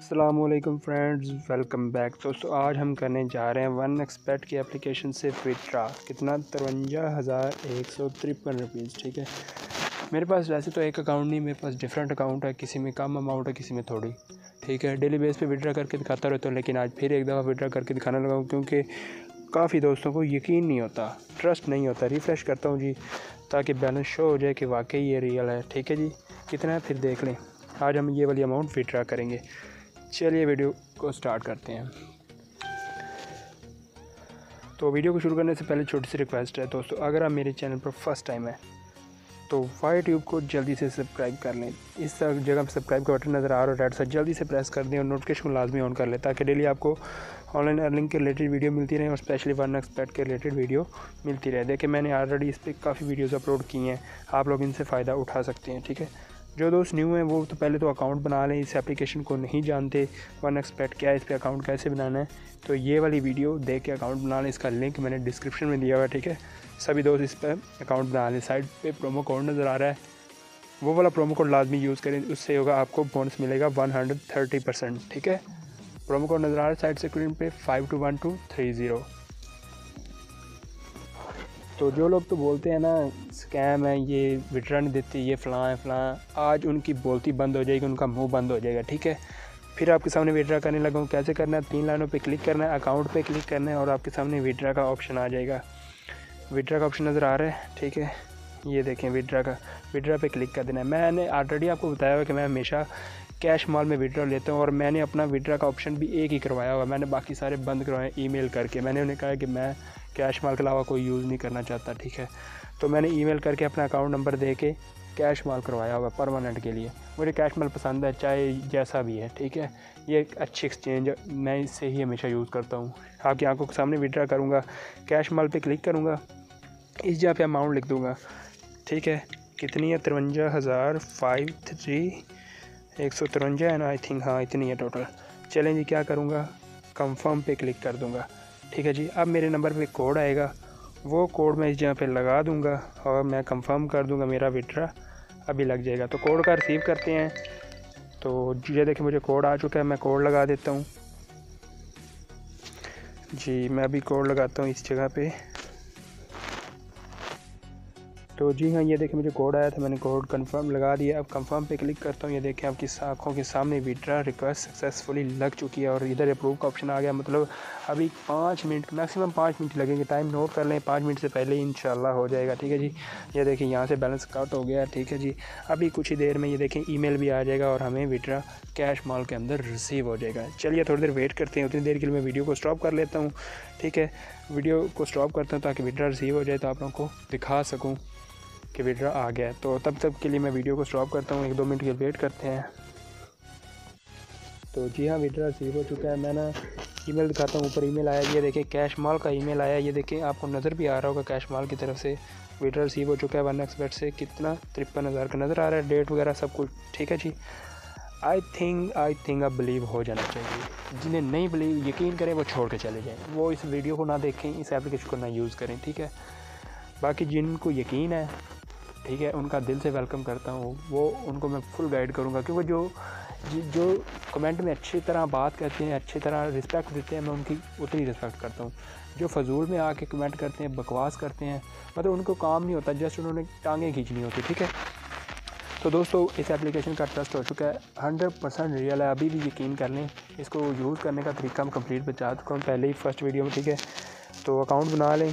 Aslam friends welcome back दोस्तों, आज हम करने जा रहे हैं वन एक्सपेक्ट की एप्लीकेशन से विड्रा कितना? तिरवंजा हज़ार एक सौ तिरपन रुपीज़ ठीक है? मेरे पास वैसे तो एक अकाउंट नहीं, मेरे पास डिफरेंट अकाउंट है, किसी में कम अमाउंट है, किसी में थोड़ी, ठीक है? डेली बेस पे विड्रा करके दिखाता रहता हूँ, लेकिन आज फिर एक दफ़ा विड्रा करके दिखाने लगा हूँ, क्योंकि काफ़ी दोस्तों को यकीन नहीं होता ट्रस्ट नहीं होता। रिफ़्रेश करता हूँ जी, ताकि बैलेंस शो हो जाए कि वाकई ये रियल है, ठीक है जी? कितना है? फिर देख लें। आज हम ये वाली अमाउंट विड्रा करेंगे। चलिए वीडियो को स्टार्ट करते हैं। तो वीडियो को शुरू करने से पहले छोटी सी रिक्वेस्ट है, दोस्तों, अगर आप मेरे चैनल पर फ़र्स्ट टाइम है तो वाई ट्यूब को जल्दी से सब्सक्राइब कर लें। इस जगह पर सब्सक्राइब का बटन नज़र आ रहा है रेड से जल्दी से प्रेस कर दें और नोटिफिकेशन लाजमी ऑन कर लें, ताकि डेली आपको ऑनलाइन अर्निंग के रिलेटेड वीडियो मिलती रहे और स्पेशली वन एक्सपेक्ट के रिलेटेड वीडियो मिलती रहे। देखिए, मैंने ऑलरेडी इस पर काफ़ी वीडियोज़ अपलोड की हैं, आप लोग इनसे फ़ायदा उठा सकते हैं, ठीक है? जो दोस्त न्यू हैं, वो तो पहले तो अकाउंट बना लें, इस एप्लीकेशन को नहीं जानते। वन एक्सपेक्ट क्या है, इस पर अकाउंट कैसे बनाना है? तो ये वाली वीडियो देख के अकाउंट बना लें, इसका लिंक मैंने डिस्क्रिप्शन में दिया हुआ है, ठीक है? सभी दोस्त इस पर अकाउंट बना लें। साइड पे प्रोमो कोड नज़र आ रहा है। वो वाला प्रोमो कोड लाजमी यूज़ करें, उससे होगा आपको बोनस मिलेगा वन हंड्रेड थर्टी परसेंट ठीक है? प्रोमो कोड नज़र आ रहा है साइड स्क्रीन पे five two one two three zero तो जो लोग तो बोलते हैं ना, स्कैम है, ये नहीं देती ये फ़लाँ है, फ़लाँ। आज उनकी बोलती बंद हो जाएगी, उनका मुँह बंद हो जाएगा, ठीक है? फिर आपके सामने विड्रा करने लगा, कैसे करना है? तीन लाइनों पे क्लिक करना है अकाउंट पे क्लिक करना है और आपके सामने विड्रा का ऑप्शन आ जाएगा। विड्रा का ऑप्शन नज़र आ रहा है, ठीक है? ये देखें विड्रा का। विड्रा पे क्लिक कर देना है। मैंने ऑलरेडी आपको बताया हुआ कि मैं हमेशा कैश मॉल में विड्रा लेता हूँ और मैंने अपना विड्रा का ऑप्शन भी एक ही करवाया हुआ मैंने बाकी सारे बंद करवाए ईमेल करके। मैंने उन्हें कहा कि मैं कैश माल के अलावा कोई यूज़ नहीं करना चाहता, ठीक है? तो मैंने ईमेल करके अपना अकाउंट नंबर दे के कैश माल करवाया हुआ परमानेंट के लिए। मुझे कैश माल पसंद है, चाहे जैसा भी है, ठीक है? ये एक अच्छी एक्सचेंज है। मैं इससे ही हमेशा यूज़ करता हूँ। आपकी आँखों के सामने विड्रा करूँगा कैश माल पे क्लिक करूँगा, इस जगह पे अमाउंट लिख दूँगा। ठीक है। कितनी है? तिरवंजा हज़ार फाइव थ्री एक सौ तिरवंजा है ना आई थिंक हाँ इतनी है टोटल चलें जी, क्या करूँगा? कंफर्म पे क्लिक कर दूँगा। ठीक है जी, अब मेरे नंबर पे कोड आएगा। वो कोड मैं इस जगह पे लगा दूँगा और मैं कंफर्म कर दूँगा मेरा विड्रा अभी लग जाएगा। तो कोड का रिसीव करते हैं। तो ये देखिए, मुझे कोड आ चुका है। मैं कोड लगा देता हूँ। जी, मैं अभी कोड लगाता हूँ इस जगह पे। तो जी हाँ ये देखें मुझे कोड आया था, मैंने कोड कंफर्म लगा दिया। अब कंफर्म पे क्लिक करता हूँ, ये देखें आपकी आँखों के सामने विड्रा रिक्वेस्ट सक्सेसफुली लग चुकी है और इधर अप्रूव का ऑप्शन आ गया। मतलब अभी पाँच मिनट मैक्सिमम पाँच मिनट लगेंगे। टाइम नोट कर लें, पाँच मिनट से पहले इंशाल्लाह हो जाएगा, ठीक है जी? ये देखें यहाँ से बैलेंस कट हो गया, ठीक है जी? अभी कुछ ही देर में ये देखें ई भी आ जाएगा और हमें विड्रा कैश मॉल के अंदर रिसीव हो जाएगा। चलिए थोड़ी देर वेट करते हैं, उतनी देर के लिए मैं वीडियो को स्टॉप कर लेता हूँ, ठीक है? वीडियो को स्टॉप करता हूँ ताकि विड्रा रिसीव हो जाए तो आप लोगों को दिखा सकूँ। कि विड्रा आ गया तो तब तक के लिए मैं वीडियो को स्टॉप करता हूँ। एक दो मिनट के वेट करते हैं। तो जी हाँ विड्रा रिसीव हो चुका है। मैं ना ईमेल दिखाता हूँ। ऊपर ईमेल आया, ये देखें कैश माल का ईमेल आया। ये देखें, आपको नज़र भी आ रहा होगा कैश माल की तरफ़ से। विड्रा रिसीव हो चुका है। वन एक्सपेक्ट से कितना? तिरपन हज़ार का नज़र आ रहा है। डेट वगैरह सब कुछ, ठीक है जी? आई थिंक आई थिंक अब बिलीव हो जाना चाहिए। जिन्हें नहीं बिलीव यकीन करें, वो छोड़ के चले जाएँ। वो इस वीडियो को ना देखें, इस एप्लीकेशन को ना यूज़ करें, ठीक है? बाकी जिनको यकीन है ठीक है, उनका दिल से वेलकम करता हूँ। वो, उनको मैं फुल गाइड करूँगा क्योंकि जो जो कमेंट में अच्छी तरह बात करते हैं, अच्छी तरह रिस्पेक्ट देते हैं, मैं उनकी उतनी रिस्पेक्ट करता हूँ। जो फजूल में आके कमेंट करते हैं, बकवास करते हैं मतलब उनको काम नहीं होता जस्ट उन्होंने टांगें खींचनी होती, ठीक है? तो दोस्तों, इस एप्लीकेशन का ट्रस्ट हो चुका है। हंड्रेड परसेंट रियल है। अभी भी यकीन कर लें, इसको यूज़ करने का तरीका मैं कंप्लीट बचा चुका हूँ, पहले ही फ़र्स्ट वीडियो में, ठीक है? तो अकाउंट बना लें।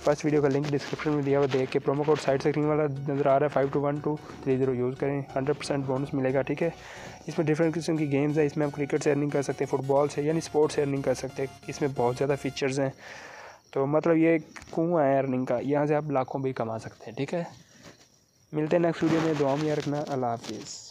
फ़र्स्ट वीडियो का लिंक डिस्क्रिप्शन में दिया हुआ, देख के प्रोमो कोड साइड से वाला नज़र आ रहा है five two one two three zero use करें हंड्रेड परसेंट बोनस मिलेगा, ठीक है? इसमें डिफरेंट किस्म की गेम्स है, इसमें आप क्रिकेट से अर्निंग कर सकते हैं फुटबॉल से, यानी स्पोर्ट्स से अर्निंग कर सकते हैं, इसमें बहुत ज़्यादा फीचर्स हैं। तो मतलब ये कुआँ है अर्निंग का, यहाँ से आप लाखों भी कमा सकते हैं, ठीक है? मिलते हैं नेक्स्ट वीडियो में, दुआ में रखना, अल्लाह हाफिज़।